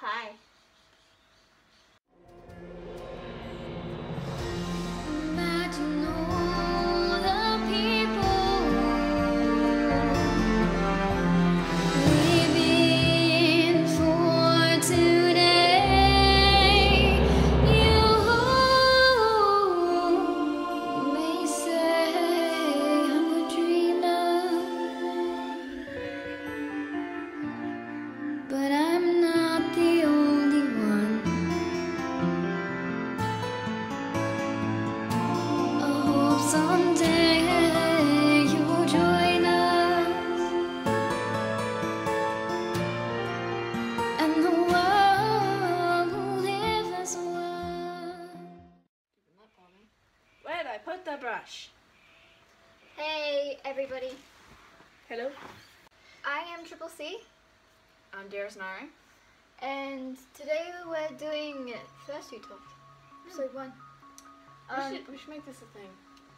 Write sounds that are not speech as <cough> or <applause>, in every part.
Hi. C, I'm Dearest Nari. and today we're doing Fursuit Talk, episode one. We, Um, should, we should make this a thing.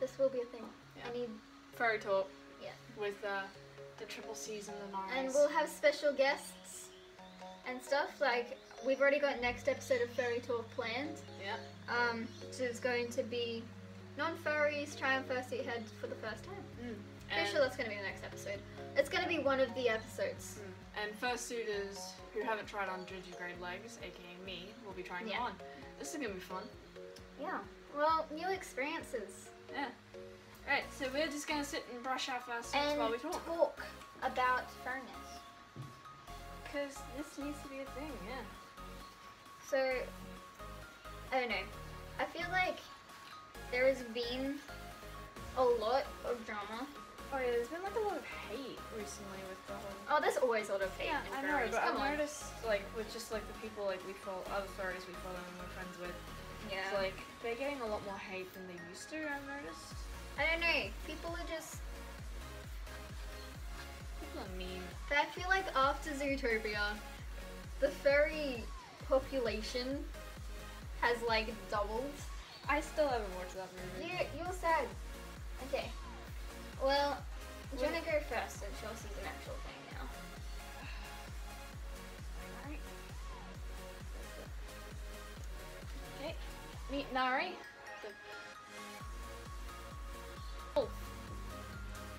this will be a thing. Yeah. I need, Furry talk. Yeah. With uh, the triple C's and the Naris. and we'll have special guests and stuff. Like we've already got next episode of Furry Talk planned. Yeah. Um, which is going to be non-furries trying fursuit heads for the first time. Mm. Pretty sure that's going to be the next episode. It's going to be one of the episodes. mm, and fursuiters who haven't tried on gingerbread legs, aka me, will be trying Yeah. them on. This is gonna be fun. Yeah. Well, new experiences Yeah. Alright, so we're just gonna sit and brush our fursuits and while we talk. talk about fursonas. Because this needs to be a thing, yeah. So, I don't know. I feel like there has been a lot of drama. Oh yeah, there's been like a lot of hate recently with the whole Oh, there's always a lot of hate Yeah, I know, but I've noticed, like, with just like the people like we follow, other furries we follow and we're friends with, Yeah. it's like they're getting a lot more hate than they used to. I've noticed. I don't know. People are just. People are mean. But I feel like after Zootopia, the furry population has like doubled. I still haven't watched that movie. You, you're sad. Okay. Well, do you want to go first since Chelsea's an actual thing now? Alright. Okay. Meet Nari. The... Oh.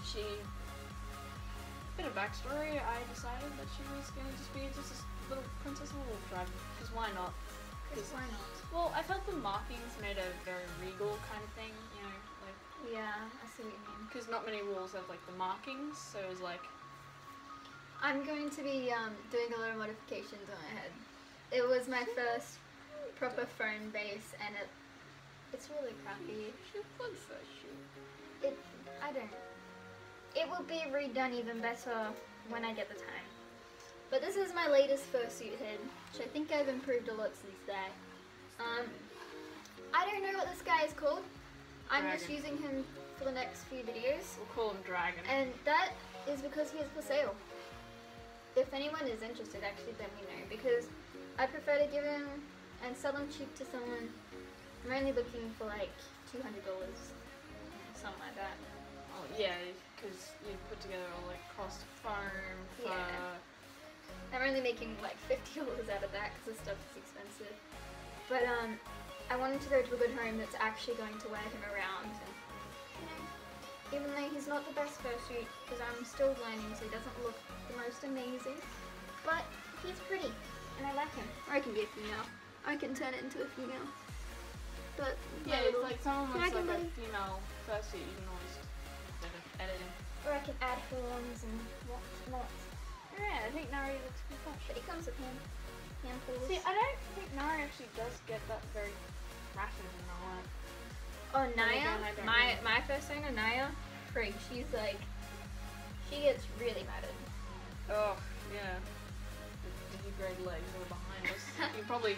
She. Bit of backstory. I decided that she was gonna just be just a little princess in a wolf tribe. Because why not? Because why not? Well, I felt the markings made a very regal kind of thing, you know, Yeah, I see what you mean. because not many walls have like the markings, so it was like I'm going to be um, doing a lot of modifications on my head. It was my first proper foam base, and it it's really crappy. she looks so cute. It I don't. It will be redone even better when I get the time. But this is my latest fursuit head, which I think I've improved a lot since that. Um, I don't know what this guy is called. I'm just using him for the next few videos. We'll call him Dragon. And that is because he is for sale. If anyone is interested, actually let me know because I prefer to give him and sell him cheap to someone. I'm only looking for like two hundred dollars, something like that. oh yeah, because you put together all like cost of farm. Yeah. I'm only making like fifty dollars out of that because the stuff is expensive. But um, I wanted to go to a good home that's actually going to wear him around. And, you know, even though he's not the best fursuit, because I'm still learning, so he doesn't look the most amazing. But he's pretty, and I like him. Or I can be a female. I can turn it into a female. But Yeah, it's like someone wants Dragon like a Buddy. female fursuit, you can always edit, him. or I can add horns and whatnot. Oh, yeah, I think Nari looks pretty. But he comes with him. Handfuls. See, I don't think Nari actually does get that very ratted oh, in real life. Oh, again, Naya, my know. my fursona, Naya, freak. She's like, she gets really mad at. Oh, yeah. The digigrade legs are behind us. <laughs> you probably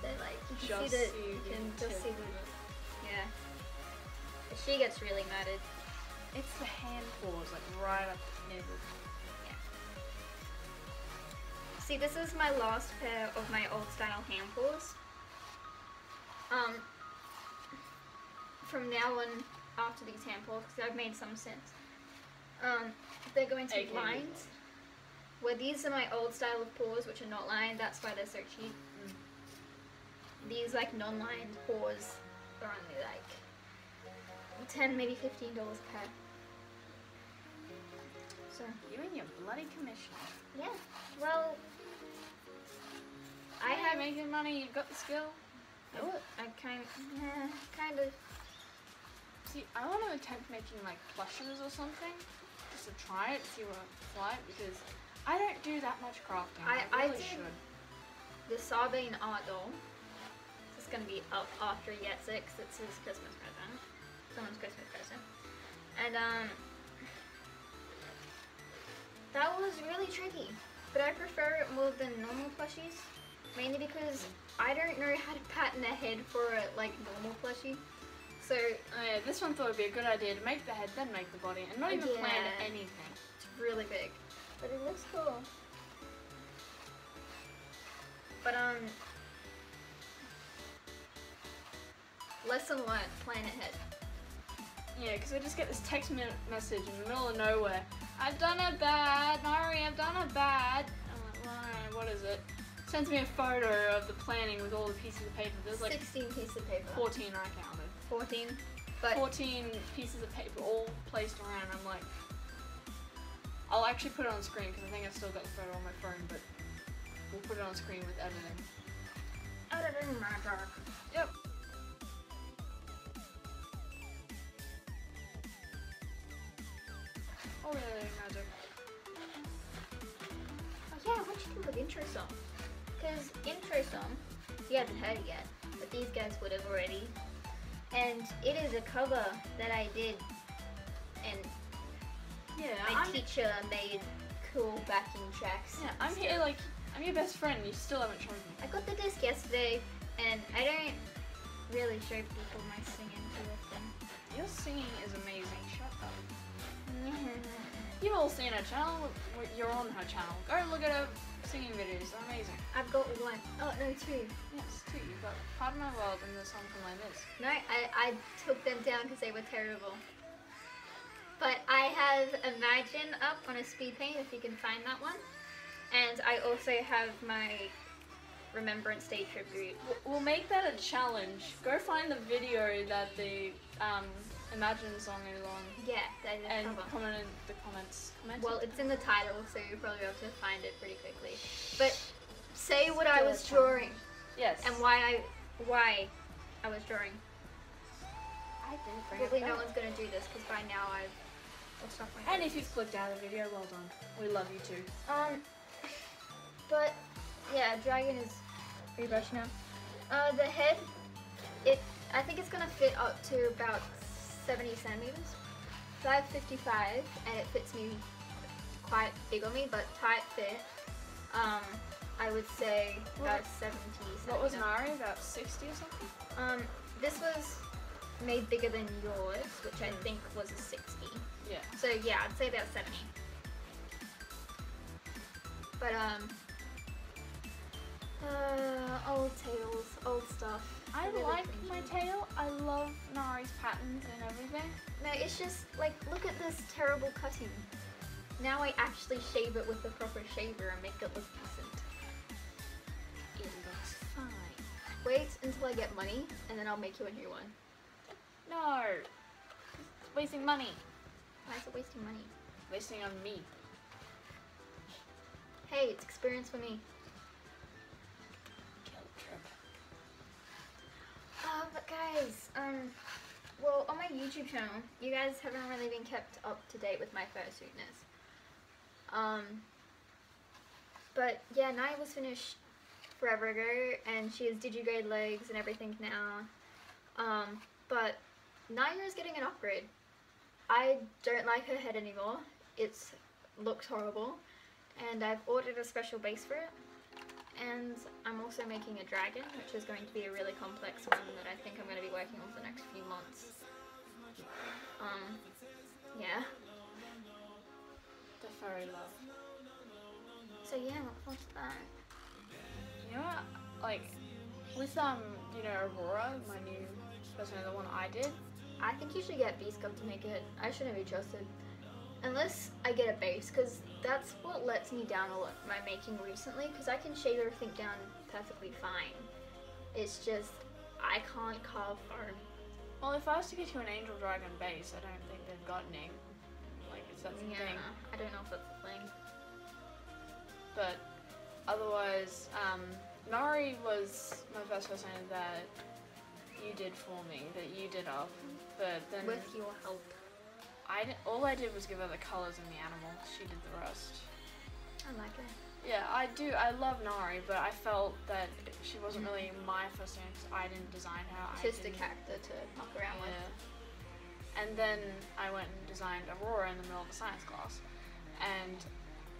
They're like, you can just see the, see you the can just see the, yeah. But She gets really mad at. It's the hand claws, like right up near the top. Yeah. See, this is my last pair of my old style hand paws. Um, from now on, after the hand paws, because I've made some sense, um, they're going to be AKA. lined. Where these are my old style of paws, which are not lined. That's why they're so cheap. Mm. These like non-lined paws are only like ten, maybe fifteen dollars a pair. So You and your bloody commission. yeah, well, I have making money. You've got the skill. Do. I kind, yeah, kind of. See, I want to attempt making like plushes or something, just to try it, see what it's like, because I don't do that much crafting. I, I- I really did- should. the doll. This is gonna be up after he gets it 'cause it's his Christmas present. Someone's Christmas present. And um that was really tricky. But I prefer it more than normal plushies. Mainly because I don't know how to pattern a head for a like normal plushie. So Oh, yeah, this one thought it'd be a good idea to make the head, then make the body, and not even plan anything. it's really big. But it looks cool. But um lesson learned, plan ahead. Yeah, because I just get this text me- message in the middle of nowhere. I've done a bad, Nari, I've done a bad. I'm like, "Why? what is it? Sends me a photo of the planning with all the pieces of paper. There's like 16 pieces of paper. 14 I counted. 14. But 14 pieces of paper all placed around. I'm like, I'll actually put it on screen because I think I've still got the photo on my phone, but we'll put it on screen with editing. editing magic. Yep. Oh, yeah, magic. Oh yeah, what do you think of intro song? Because intro song, you haven't heard it yet, but these guys would have already. And it is a cover that I did, and Yeah, my I'm, teacher made cool backing tracks. yeah, I'm here like, I'm your best friend. and You still haven't shown me. I got the disc yesterday, and I don't really show people my singing too often. Your singing is amazing. Shut up. <laughs> You've all seen her channel. You're on her channel. Go look at her singing videos. They're amazing. I've got one. Oh no, two. Yes, two. You've got Part of My World and the song from Les Mis. No, I, I took them down because they were terrible. But I have Imagine up on a speed paint if you can find that one. And I also have my Remembrance Day tribute. We'll make that a challenge. Go find the video that the um, Imagine song is on Yeah, that is and cover. comment in the comments. Comment Well, it's in the title, so you'll probably be able to find it pretty quickly. But say what I Still a was drawing yes. and why I why I was drawing. I didn't bring Probably it no one's gonna do this because by now I've lost off my. And if you've clicked out of the video, well done. We love you too. Um, but yeah, dragon is rebrush now. Uh, the head, it I think it's gonna fit up to about 70 centimeters. So I have 55, and it fits me quite big on me, but tight fit. Um, I would say about 70 What was. Nari? About 60 or something? Um, this was made bigger than yours, which I Mm. think was a 60. Yeah. So yeah, I'd say about 70. But um uh old tales, old stuff. I like my tail. I love Nari's patterns and everything. No, it's just like look at this terrible cutting. Now I actually shave it with the proper shaver and make it look decent. It looks fine. Wait until I get money and then I'll make you a new one. No. It's wasting money. Why is it wasting money? Wasting on me. Hey, it's experience for me. Uh, guys, um, well, on my YouTube channel, you guys haven't really been kept up to date with my fursuitness. Um, but yeah, Naya was finished forever ago, and she has digigrade legs and everything now. Um, but Naya is getting an upgrade. I don't like her head anymore. It's looks horrible, and I've ordered a special base for it. And I'm also making a dragon, which is going to be a really complex one that I think I'm going to be working on for the next few months. Um, yeah. The furry love. So yeah, look forward to that. You know what? Like, with, um, you know, Aurora, my new person, the one I did, I think you should get Beast Cub to make it. I shouldn't be trusted. Unless I get a base, because that's what lets me down a lot my making recently because I can shade everything down perfectly fine. It's just I can't carve foam. Well, if I was to get you an Angel Dragon base, I don't think they've got any. Like, it's that the Yeah, thing. I don't know if that's the thing. But otherwise, um, Nari was my first person that you did for me, that you did off, But then With your help, I di- all I did was give her the colors and the animal. She did the rest. I like it. Yeah, I do. I love Nari, but I felt that she wasn't really mm-hmm. my fursona 'cause I didn't design her. I Just a character to muck around with. Yeah. And then I went and designed Aurora in the middle of a science class. And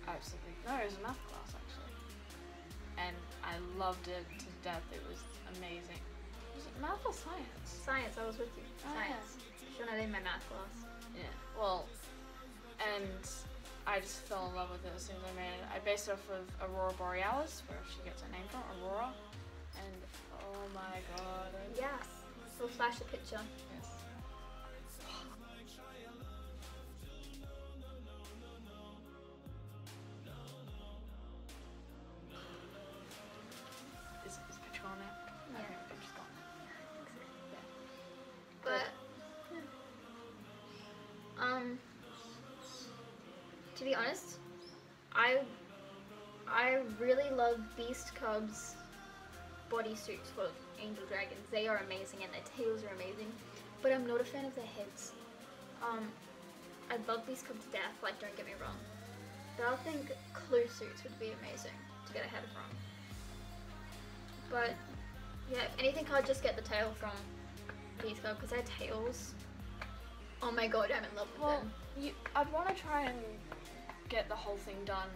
absolutely, no, it was a math class actually. And I loved it to death. It was amazing. Was it math or science? Science, I was with you. Oh, Science. Sure, not in my math class. Yeah. Well, and I just fell in love with it as soon as I made it. I based it off of Aurora Borealis, where she gets her name from, Aurora. And oh my god. Yes. We'll flash a picture. To be honest, I I really love Beast Cubs bodysuits for Angel Dragons. They are amazing and their tails are amazing. But I'm not a fan of their heads. Um I love Beast Cubs to death, like don't get me wrong. But I think clue suits would be amazing to get a head from. But yeah, if anything I'd just get the tail from Beast Cub because their tails. Oh my god, I'm in love with Well, them. you, I'd want to try and get the whole thing done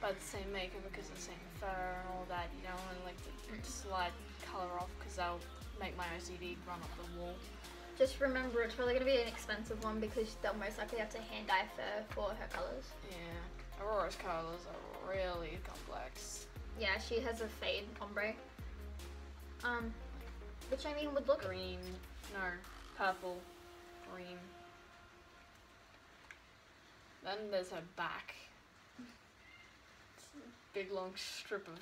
by the same maker because of the same fur and all that. You don't want to like the slight color off because that'll make my OCD run up the wall. Just remember, it's probably gonna be an expensive one because they'll most likely have to hand dye fur for her colors. Yeah, Aurora's colors are really complex. Yeah, she has a fade ombre. Um, which I mean would look. Green, no, purple, green. Then there's her back. It's a big long strip of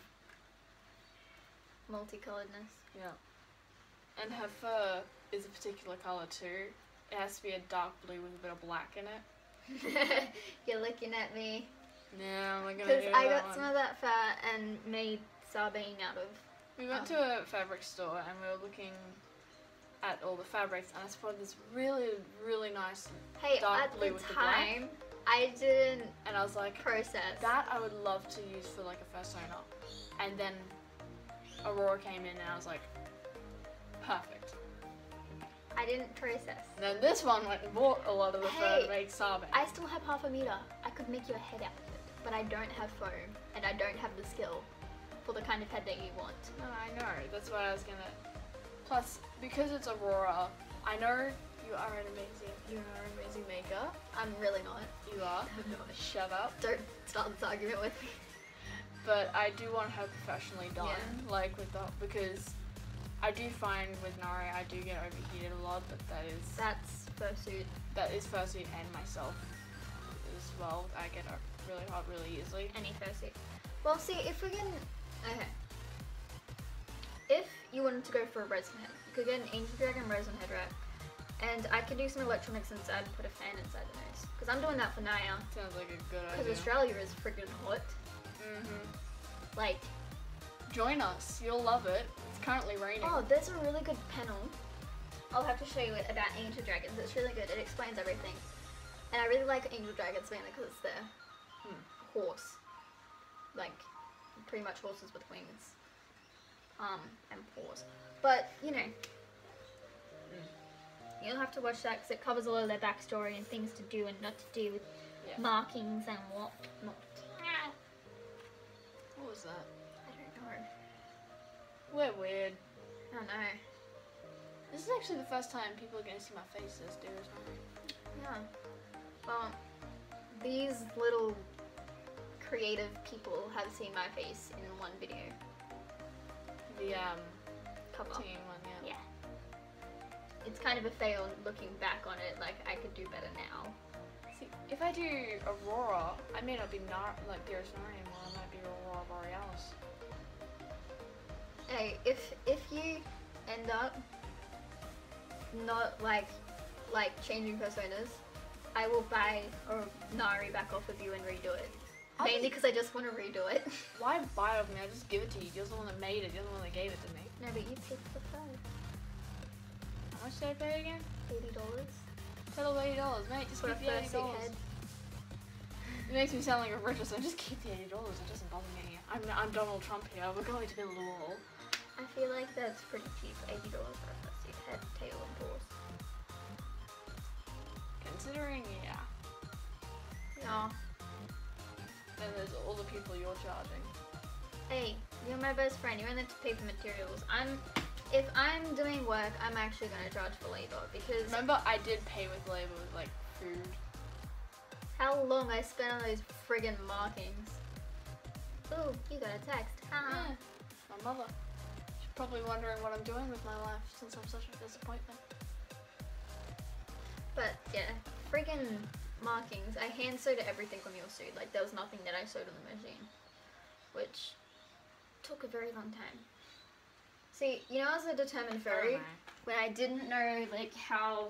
multicoloredness. Yeah. And her fur is a particular color too. It has to be a dark blue with a bit of black in it. <laughs> You're looking at me Yeah, we're gonna because I got some of that fur and made sardine out of. We went to um, a fabric store and we were looking at all the fabrics and I spotted this really, really nice Hey, Dark blue with the black. I didn't and I was like, process that I would love to use for like a fursona. And then Aurora came in and I was like, perfect. I didn't process. Then this one went and bought a lot of the fur Hey, to make. I still have half a meter. I could make your head out of it, but I don't have foam and I don't have the skill for the kind of head that you want. No, I know. That's why I was gonna. Plus, because it's Aurora, I know you are an amazing, you are an amazing maker. I'm really not. You are. <laughs> Shut up. Don't start this argument with me. But I do want her professionally done, like with the because I do find with Nari I do get overheated a lot, but that is That's fursuit. that is fursuit and myself as well. I get really hot really easily. Any fursuit. Well, see, if we can. Okay. If you wanted to go for a resin head, you could get an Angel Dragon resin head, right? And I could do some electronics inside and put a fan inside the nose. Because I'm doing that for Naya. Sounds like a good idea. Because. Australia is freaking hot. hmm Like, Join us. You'll love it. It's currently raining. oh, there's a really good panel. I'll have to show you it about Angel Dragons. It's really good. It explains everything. And I really like Angel Dragons mainly because it's their Hmm. horse. Like, pretty much horses with wings. Um, and paws. But, you know, you'll have to watch that because it covers a lot of their backstory and things to do and not to do with Yeah. markings and what not. What was that? I don't know. We're weird. I don't know. This is actually the first time people are going to see my face or something. Yeah. Well, these little creative people have seen my face in one video The um, cover. team one, yeah. Yeah. It's kind of a fail looking back on it. Like I could do better now. See, if I do Aurora, I may not be Nar- like Dearest Nari anymore. I might be Aurora Borealis. Hey, if if you end up not like like changing personas, I will buy or Nari back off of you and redo it. I'll Mainly because I just want to redo it. Why buy it of me? I just give it to you. You're the one that made it. You're the one that gave it to me. no, but you paid for five. How much did I pay again? Eighty dollars Total eighty dollars, mate. Just for keep the eighty dollars. It makes me sound like a rich person. Just keep the eighty dollars. It doesn't bother me. I'm I'm Donald Trump here. We're going to build a wall. I feel like that's pretty cheap. Eighty dollars for a aid head, tail, and paws. Considering, yeah. No. Then there's all the people you're charging. Hey, you're my best friend. You only have to pay for materials. I'm. If I'm doing work, I'm actually gonna charge for labor because Remember, I did pay with labor with like food. how long I spent on those friggin' markings. Ooh, you got a text. Huh? Yeah, my mother. She's probably wondering what I'm doing with my life since I'm such a disappointment. But yeah, friggin' markings. I hand sewed everything from your suit. Like there was nothing that I sewed on the machine, which took a very long time. See, you know, as a determined furry, oh when I didn't know like how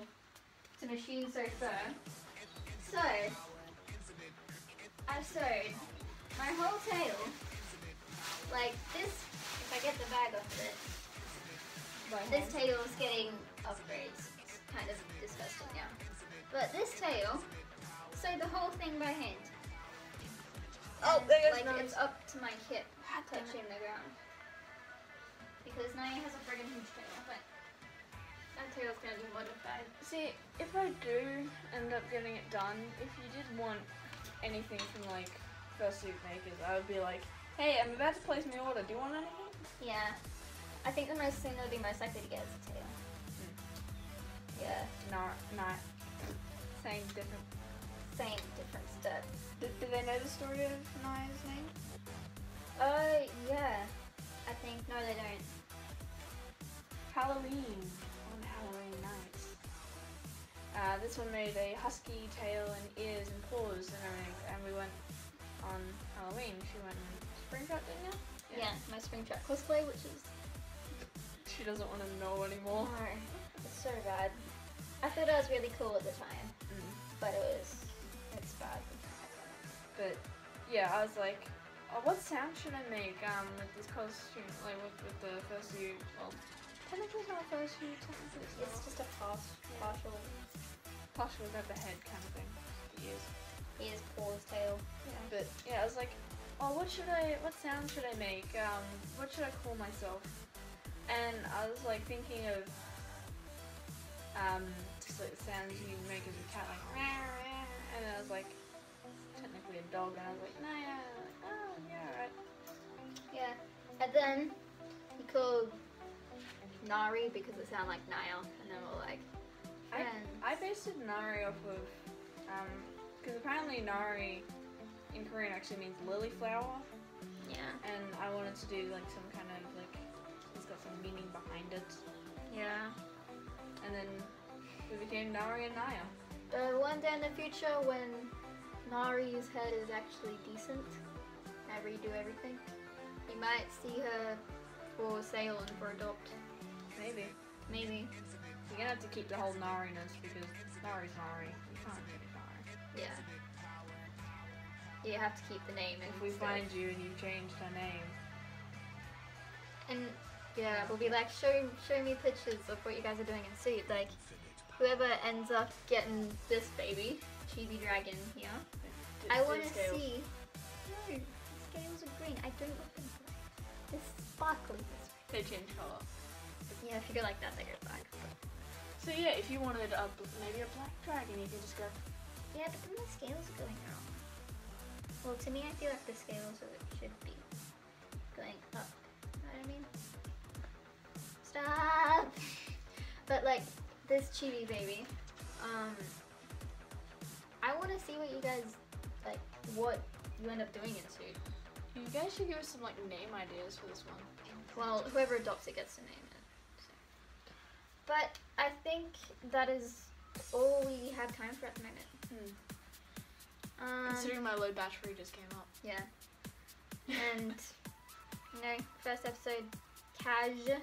to machine sew fur, so I sewed my whole tail like this. If I get the bag off of it, this tail is getting upgrades. It's kind of disgusting now. But this tail, sewed the whole thing by hand. Oh, there goes Like it's up to my hip, touching the ground. Because Naya has a friggin' huge tail, but that tail's gonna be modified. See, if I do end up getting it done, if you did want anything from like fursuit makers, I would be like, hey, I'm about to place my order. Do you want anything? Yeah. I think the most thing that would be most likely to get is a tail. Hmm. Yeah. No, no. Same, different. Same, different stuff. Do, did they know the story of Naya's name? Uh, yeah. I think, no, they don't. Halloween on Halloween night. Uh, this one made a husky tail and ears and paws and everything, and we went on Halloween. She went in Springtrap, didn't you? Yeah, my Springtrap cosplay, which is <laughs> She doesn't want to know anymore. no, it's so bad. I thought it was really cool at the time, Mm. but it was it's bad. But yeah, I was like, oh, what sound should I make um, with this costume, like with, with the first fursuit? Well, technically it's not a fursuit, technically it's, It's not. just a pass, partial partial above the head kind of thing. The ears. ears, paws, tail. Yeah. But yeah, I was like, oh, what should I, what sound should I make? Um, what should I call myself? And I was like thinking of um, just like the sounds you make as a cat, like, "Rah, rah," and I was like, technically a dog, and I was like, nah, yeah, like, oh, yeah, right. Yeah. And then he called Nari because it sounded like Niall, and then we're like, I, friends. I based Nari off of, um, because apparently Nari in Korean actually means lily flower, yeah, and I wanted to do like some kind of like, it's got some meaning behind it, yeah. and then we became Nari and Naya. But one day in the future, when Nari's head is actually decent, I redo everything. You might see her for sale and for adopt. Maybe. Maybe. You're gonna have to keep the whole Nariness because Nari's Nari. You can't Nari. Yeah. You have to keep the name. If we find you and you've changed her name, And yeah, we'll be like, show show me pictures of what you guys are doing in suit. Like, whoever ends up getting this baby, Cheesy Dragon here, I want to see. No, scales are green. I don't want them. It's sparkly. They change colour. Yeah, if you go like that, they go black. So yeah, if you wanted a maybe a black dragon, you could just go. Yeah, but then the scales are going wrong. Well, to me, I feel like the scales are, should be going up. You know what I mean? Stop! <laughs> But like this chibi baby, um, I want to see what you guys like, what you end up doing in suit. You guys should give us some like name ideas for this one. Well, whoever adopts it gets to name it. But I think that is all we have time for at the moment. Hmm. Um, Considering my low battery just came up. yeah. And you know, first episode, cash.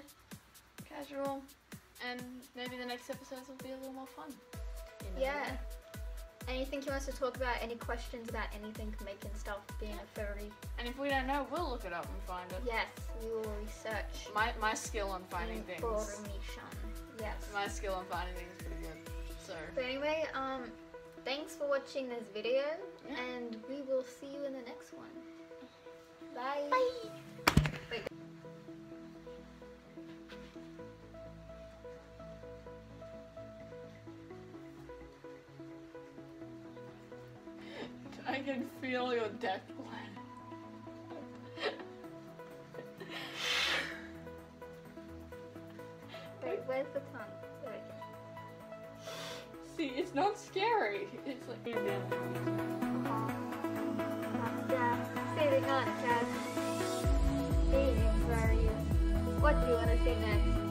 Casual. And maybe the next episodes will be a little more fun. You Yeah. Anything you want us to talk about? Any questions about anything making stuff, being a furry? And if we don't know, we'll look it up and find it. Yes, we will research My my skill on finding things. Yes. My skill on finding things is pretty good. So But anyway, um, thanks for watching this video, Yeah. and we will see you in the next one. Bye. Wait. <laughs> I can feel your death Yeah, saving on, Cass. Being furry. What do you want to say next?